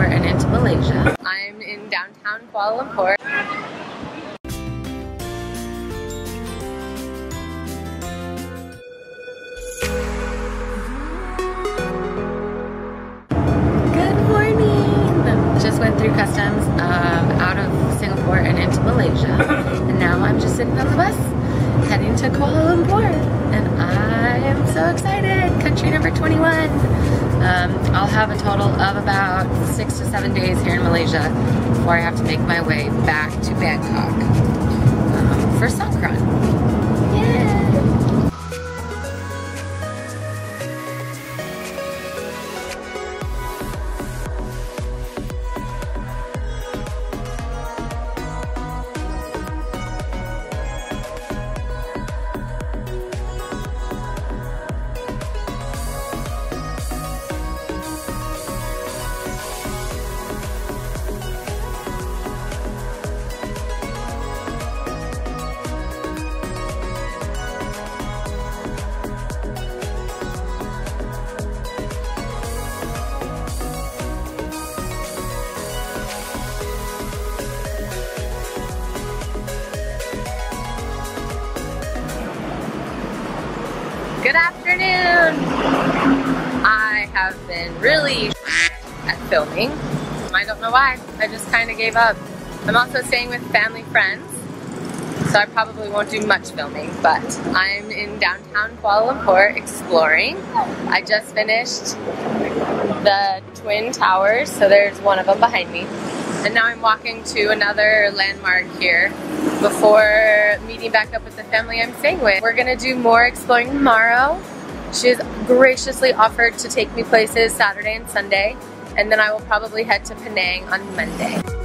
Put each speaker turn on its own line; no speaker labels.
Lumpur and into Malaysia. I'm in downtown Kuala Lumpur. Good morning! Just went through customs um, out of Singapore and into Malaysia. And now I'm just sitting on the bus heading to Kuala Lumpur. And I am so excited! Country number 21. Um, I'll have a total of about six to seven days here in Malaysia before I have to make my way back to Bangkok um, for Songkran. Good afternoon! I have been really at filming. I don't know why. I just kind of gave up. I'm also staying with family friends, so I probably won't do much filming, but I'm in downtown Kuala Lumpur exploring. I just finished the Twin Towers, so there's one of them behind me. And now I'm walking to another landmark here before meeting back up with the family I'm staying with. We're gonna do more exploring tomorrow. She's graciously offered to take me places Saturday and Sunday, and then I will probably head to Penang on Monday.